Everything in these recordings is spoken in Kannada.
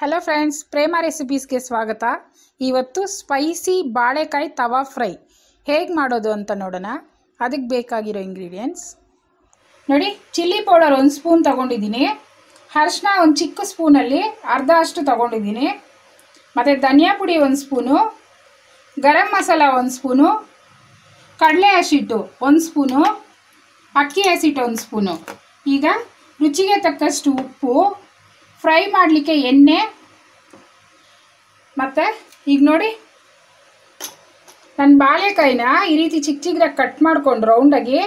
ಹಲೋ ಫ್ರೆಂಡ್ಸ್ ಪ್ರೇಮ ರೆಸಿಪೀಸ್ಗೆ ಸ್ವಾಗತ. ಇವತ್ತು ಸ್ಪೈಸಿ ಬಾಳೆಕಾಯಿ ತವಾ ಫ್ರೈ. ಹೇಗೆ ಮಾಡೋದು ಅಂತ ನೋಡೋಣ. ಅದಕ್ಕೆ ಬೇಕಾಗಿರೋ ಇಂಗ್ರೀಡಿಯೆಂಟ್ಸ್ ನೋಡಿ ಚಿಲ್ಲಿ ಪೌಡರ್ ಒಂದು ಸ್ಪೂನ್ ತೊಗೊಂಡಿದ್ದೀನಿ. ಅರ್ಶಿನ ಒಂದು ಚಿಕ್ಕ ಸ್ಪೂನಲ್ಲಿ ಅರ್ಧ ಅಷ್ಟು ತೊಗೊಂಡಿದ್ದೀನಿ. ಮತ್ತು ಧನಿಯಾ ಪುಡಿ ಒಂದು ಸ್ಪೂನು ಗರಂ ಮಸಾಲ ಒಂದು ಸ್ಪೂನು ಕಡಲೆ ಹಸಿಟ್ಟು ಒಂದು ಸ್ಪೂನು ಅಕ್ಕಿ ಹಸಿಟ್ಟು ಒಂದು ಸ್ಪೂನು ಈಗ ರುಚಿಗೆ ತಕ್ಕಷ್ಟು ಉಪ್ಪು ಫ್ರೈ ಮಾಡಲಿಕ್ಕೆ ಎಣ್ಣೆ, ಮತ್ತು ಈಗ ನೋಡಿ ನನ್ನ ಬಾಳೆಕಾಯಿನ ಈ ರೀತಿ ಚಿಕ್ಕ ಚಿಕ್ಕದಾಗಿ ಕಟ್ ಮಾಡ್ಕೊಂಡು ರೌಂಡಾಗಿ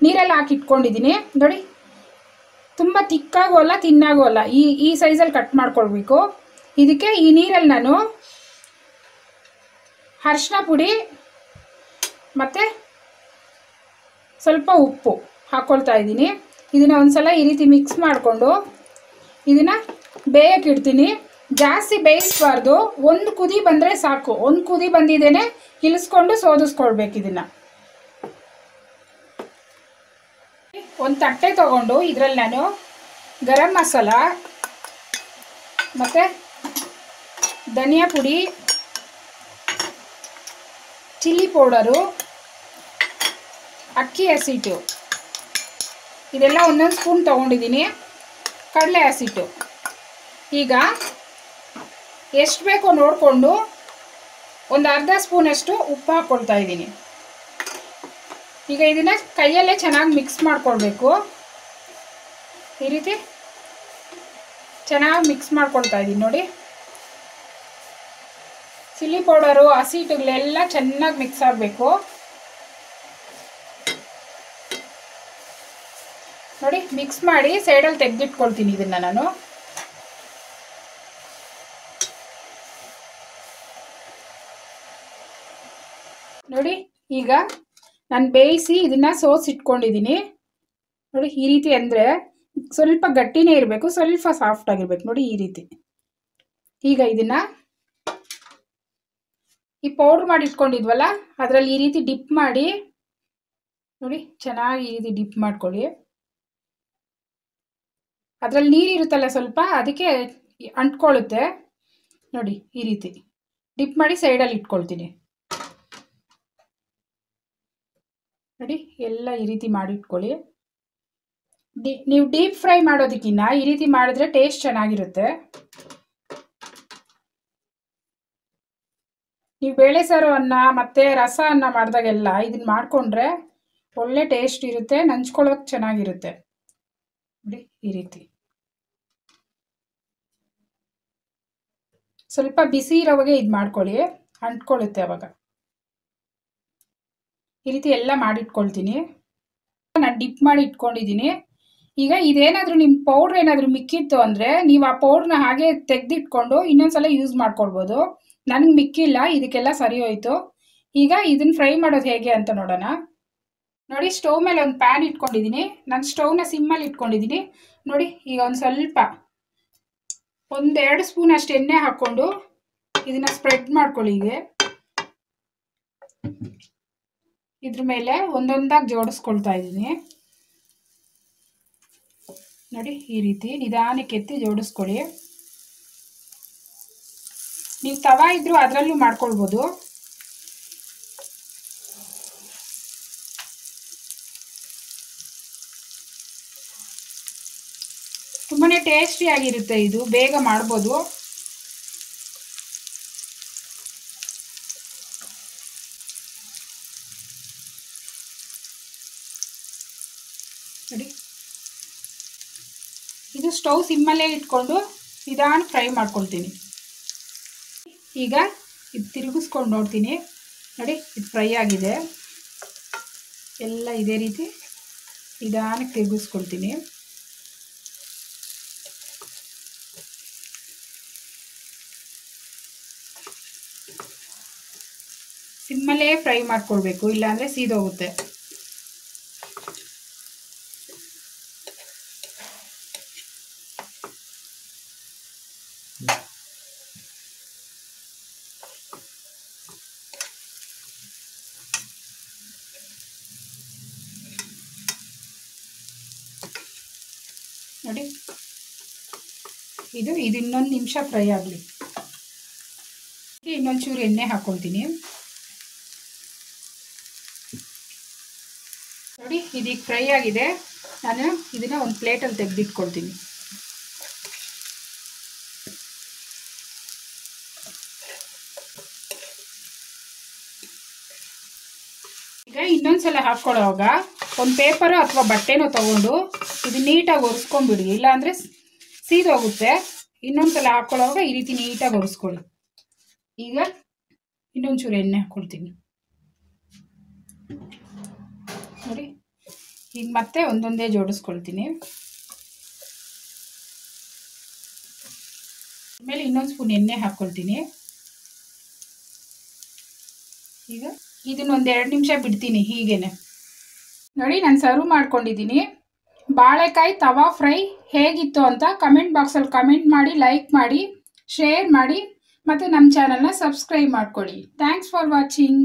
ನೀರಲ್ಲಿ ಹಾಕಿ ಇಟ್ಕೊಂಡಿದ್ದೀನಿ. ನೋಡಿ, ತುಂಬ ತಿಕ್ಕಾಗೂ ಅಲ್ಲ, ತಿನ್ನಾಗೂ ಅಲ್ಲ, ಈ ಈ ಸೈಜಲ್ಲಿ ಕಟ್ ಮಾಡ್ಕೊಳ್ಬೇಕು. ಇದಕ್ಕೆ ಈ ನೀರಲ್ಲಿ ನಾನು ಅರ್ಶಿನ ಪುಡಿ ಮತ್ತು ಸ್ವಲ್ಪ ಉಪ್ಪು ಹಾಕ್ಕೊಳ್ತಾ ಇದ್ದೀನಿ. ಇದನ್ನು ಒಂದು ಸಲ ಈ ರೀತಿ ಮಿಕ್ಸ್ ಮಾಡಿಕೊಂಡು ಇದನ್ನು ಬೇಯಕ್ಕೆ ಇಡ್ತೀನಿ. ಜಾಸ್ತಿ ಬೇಯಿಸ್ಬಾರ್ದು. ಒಂದು ಕುದಿ ಬಂದರೆ ಸಾಕು. ಒಂದು ಕುದಿ ಬಂದಿದ್ದೇನೆ ಇಳಿಸ್ಕೊಂಡು ಸೋದಿಸ್ಕೊಳ್ಬೇಕು ಇದನ್ನು. ಒಂದು ತಟ್ಟೆ ತಗೊಂಡು ಇದರಲ್ಲಿ ನಾನು ಗರಂ ಮಸಾಲ, ಮತ್ತು ಧನಿಯಾ ಪುಡಿ, ಚಿಲ್ಲಿ ಪೌಡರು, ಅಕ್ಕಿ ಹಸಿಟ್ಟು ಇದೆಲ್ಲ ಒಂದೊಂದು ಸ್ಪೂನ್ ತೊಗೊಂಡಿದ್ದೀನಿ. ಕಡಲೆ ಹಸಿಟ್ಟು. ಈಗ ಎಷ್ಟು ಬೇಕೋ ನೋಡಿಕೊಂಡು ಒಂದು ಅರ್ಧ ಸ್ಪೂನಷ್ಟು ಉಪ್ಪು ಹಾಕ್ಕೊಳ್ತಾ ಇದ್ದೀನಿ. ಈಗ ಇದನ್ನು ಕೈಯಲ್ಲೇ ಚೆನ್ನಾಗಿ ಮಿಕ್ಸ್ ಮಾಡ್ಕೊಳ್ಬೇಕು. ಈ ರೀತಿ ಚೆನ್ನಾಗಿ ಮಿಕ್ಸ್ ಮಾಡ್ಕೊಳ್ತಾ ಇದ್ದೀನಿ ನೋಡಿ. ಚಿಲ್ಲಿ ಪೌಡರು ಹಸಿಟ್ಟುಗಳೆಲ್ಲ ಚೆನ್ನಾಗಿ ಮಿಕ್ಸ್ ಆಗಬೇಕು. ನೋಡಿ ಮಿಕ್ಸ್ ಮಾಡಿ ಸೈಡಲ್ಲಿ ತೆಗೆದಿಟ್ಕೊಳ್ತೀನಿ ಇದನ್ನು ನಾನು. ನೋಡಿ, ಈಗ ನಾನು ಬೇಯಿಸಿ ಇದನ್ನು ಸೋಸ್ ಇಟ್ಕೊಂಡಿದ್ದೀನಿ ನೋಡಿ, ಈ ರೀತಿ ಅಂದರೆ ಸ್ವಲ್ಪ ಗಟ್ಟಿನೇ ಇರಬೇಕು, ಸ್ವಲ್ಪ ಸಾಫ್ಟ್ ಆಗಿರ್ಬೇಕು. ನೋಡಿ, ಈ ರೀತಿ. ಈಗ ಇದನ್ನು ಈ ಪೌಡ್ರ್ ಮಾಡಿ ಇಟ್ಕೊಂಡಿದ್ವಲ್ಲ, ಅದರಲ್ಲಿ ಈ ರೀತಿ ಡಿಪ್ ಮಾಡಿ, ನೋಡಿ, ಚೆನ್ನಾಗಿ ಈ ರೀತಿ ಡಿಪ್ ಮಾಡ್ಕೊಳ್ಳಿ. ಅದರಲ್ಲಿ ನೀರಿರುತ್ತಲ್ಲ ಸ್ವಲ್ಪ, ಅದಕ್ಕೆ ಅಂಟ್ಕೊಳ್ಳುತ್ತೆ ನೋಡಿ, ಈ ರೀತಿ. ಡಿಪ್ ಮಾಡಿ ಸೈಡಲ್ಲಿ ಇಟ್ಕೊಳ್ತೀನಿ. ನೋಡಿ, ಎಲ್ಲ ಈ ರೀತಿ ಮಾಡಿಟ್ಕೊಳ್ಳಿ ಡಿ, ನೀವು ಡೀಪ್ ಫ್ರೈ ಮಾಡೋದಕ್ಕಿಂತ ಈ ರೀತಿ ಮಾಡಿದ್ರೆ ಟೇಸ್ಟ್ ಚೆನ್ನಾಗಿರುತ್ತೆ. ನೀವು ಬೇಳೆ ಸಾರು ಅನ್ನ ಮತ್ತು ರಸ ಅನ್ನ ಮಾಡಿದಾಗೆಲ್ಲ ಇದನ್ನ ಮಾಡಿಕೊಂಡ್ರೆ ಒಳ್ಳೆ ಟೇಸ್ಟ್ ಇರುತ್ತೆ ನಂಚ್ಕೊಳ್ಳೋಕೆ ಚೆನ್ನಾಗಿರುತ್ತೆ. ನೋಡಿ, ಈ ರೀತಿ. ಸ್ವಲ್ಪ ಬಿಸಿ ಇರೋವಾಗೆ ಇದು ಮಾಡ್ಕೊಳ್ಳಿ, ಅಂಟ್ಕೊಳ್ಳುತ್ತೆ ಅವಾಗ. ಈ ರೀತಿ ಎಲ್ಲ ಮಾಡಿಟ್ಕೊಳ್ತೀನಿ. ನಾನು ಡಿಪ್ ಮಾಡಿ ಇಟ್ಕೊಂಡಿದ್ದೀನಿ. ಈಗ ಇದೇನಾದರೂ ನಿಮ್ಮ ಪೌಡ್ರ್ ಏನಾದರೂ ಮಿಕ್ಕಿತ್ತು ಅಂದರೆ ನೀವು ಆ ಪೌಡ್ರನ್ನ ಹಾಗೆ ತೆಗೆದಿಟ್ಕೊಂಡು ಇನ್ನೊಂದ್ಸಲ ಯೂಸ್ ಮಾಡ್ಕೊಳ್ಬೋದು. ನನಗೆ ಮಿಕ್ಕಿಲ್ಲ, ಇದಕ್ಕೆಲ್ಲ ಸರಿ ಹೋಯ್ತು. ಈಗ ಇದನ್ನು ಫ್ರೈ ಮಾಡೋದು ಹೇಗೆ ಅಂತ ನೋಡೋಣ. ನೋಡಿ, ಸ್ಟವ್ ಮೇಲೆ ಒಂದು ಪ್ಯಾನ್ ಇಟ್ಕೊಂಡಿದ್ದೀನಿ. ನಾನು ಸ್ಟವ್ನ ಸಿಮ್ಮಲ್ಲಿ ಇಟ್ಕೊಂಡಿದ್ದೀನಿ. ನೋಡಿ, ಈಗ ಒಂದು ಸ್ವಲ್ಪ ಒಂದೆರಡು ಸ್ಪೂನ್ ಅಷ್ಟು ಎಣ್ಣೆ ಹಾಕ್ಕೊಂಡು ಇದನ್ನ ಸ್ಪ್ರೆಡ್ ಮಾಡ್ಕೊಳ್ಳಿ ಹೀಗೆ. ಇದ್ರ ಮೇಲೆ ಒಂದೊಂದಾಗಿ ಜೋಡಿಸ್ಕೊಳ್ತಾ ಇದ್ದೀನಿ. ನೋಡಿ, ಈ ರೀತಿ ನಿಧಾನಕ್ಕೆ ಎತ್ತಿ ಜೋಡಿಸ್ಕೊಳ್ಳಿ. ನೀವು ತವ ಇದ್ರೂ ಅದರಲ್ಲೂ ಮಾಡ್ಕೊಳ್ಬೋದು. ತುಂಬಾ ಟೇಸ್ಟಿಯಾಗಿರುತ್ತೆ ಇದು. ಬೇಗ ಮಾಡ್ಬೋದು. ನೋಡಿ. ಇದು ಸ್ಟವ್ ಸಿಮ್ಮಲ್ಲೇ ಇಟ್ಕೊಂಡು ನಿಧಾನ ಫ್ರೈ ಮಾಡ್ಕೊಳ್ತೀನಿ. ಈಗ ಇದು ತಿರುಗಿಸ್ಕೊಂಡು ನೋಡ್ತೀನಿ. ನೋಡಿ, ಇದು ಫ್ರೈ ಆಗಿದೆ. ಎಲ್ಲ ಇದೇ ರೀತಿ ನಿಧಾನಕ್ಕೆ ತಿರುಗಿಸ್ಕೊಳ್ತೀನಿ. ಸಿಮ್ಮಲ್ಲೇ ಫ್ರೈ ಮಾಡ್ಕೊಳ್ಬೇಕು ಇಲ್ಲಾಂದರೆ ಸೀದೋಗುತ್ತೆ. ನೋಡಿ. ಇದು ಇದು ಇನ್ನೊಂದು ನಿಮಿಷ ಫ್ರೈ ಆಗಲಿ. ಇನ್ನೊಂದು ಚೂರು ಎಣ್ಣೆ ಹಾಕ್ಕೊಳ್ತೀನಿ ನೋಡಿ ಇದೀಗ ಫ್ರೈ ಆಗಿದೆ. ನಾನು ಇದನ್ನು ಒಂದು ಪ್ಲೇಟಲ್ಲಿ ತೆಗೆದಿಟ್ಕೊಳ್ತೀನಿ. ಈಗ ಇನ್ನೊಂದ್ಸಲ ಹಾಕ್ಕೊಳ್ಳೋವಾಗ ಒಂದು ಪೇಪರು ಅಥವಾ ಬಟ್ಟೆನೋ ತಗೊಂಡು ಇದು ನೀಟಾಗಿ ಒರೆಸ್ಕೊಂಡ್ಬಿಡಿ. ಇಲ್ಲಾಂದರೆ ಸೀದೋಗುತ್ತೆ. ಇನ್ನೊಂದ್ಸಲ ಹಾಕ್ಕೊಳ್ಳೋವಾಗ ಈ ರೀತಿ ನೀಟಾಗಿ ಒರೆಸ್ಕೊಳ್ಳಿ. ಈಗ ಇನ್ನೊಂಚೂರು ಎಣ್ಣೆ ಹಾಕ್ಕೊಳ್ತೀನಿ ನೋಡಿ. ಈಗ ಮತ್ತೆ ಒಂದೊಂದೇ ಜೋಡಿಸ್ಕೊಳ್ತೀನಿ. ಆಮೇಲೆ ಇನ್ನೊಂದು ಸ್ಪೂನ್ ಎಣ್ಣೆ ಹಾಕ್ಕೊಳ್ತೀನಿ ಈಗ ಇದನ್ನ ಒಂದೆರಡು ನಿಮಿಷ ಬಿಡ್ತೀನಿ ಹೀಗೇನೆ. ನೋಡಿ, ನಾನು ಸರ್ವ್ ಮಾಡ್ಕೊಂಡಿದ್ದೀನಿ. ಬಾಳೆಕಾಯಿ ತವಾ ಫ್ರೈ ಹೇಗಿತ್ತು ಅಂತ ಕಮೆಂಟ್ ಬಾಕ್ಸಲ್ಲಿ ಕಮೆಂಟ್ ಮಾಡಿ, ಲೈಕ್ ಮಾಡಿ, ಶೇರ್ ಮಾಡಿ, ಮತ್ತು ನಮ್ಮ ಚಾನಲ್ನ ಸಬ್ಸ್ಕ್ರೈಬ್ ಮಾಡ್ಕೊಳ್ಳಿ. Thanks for watching.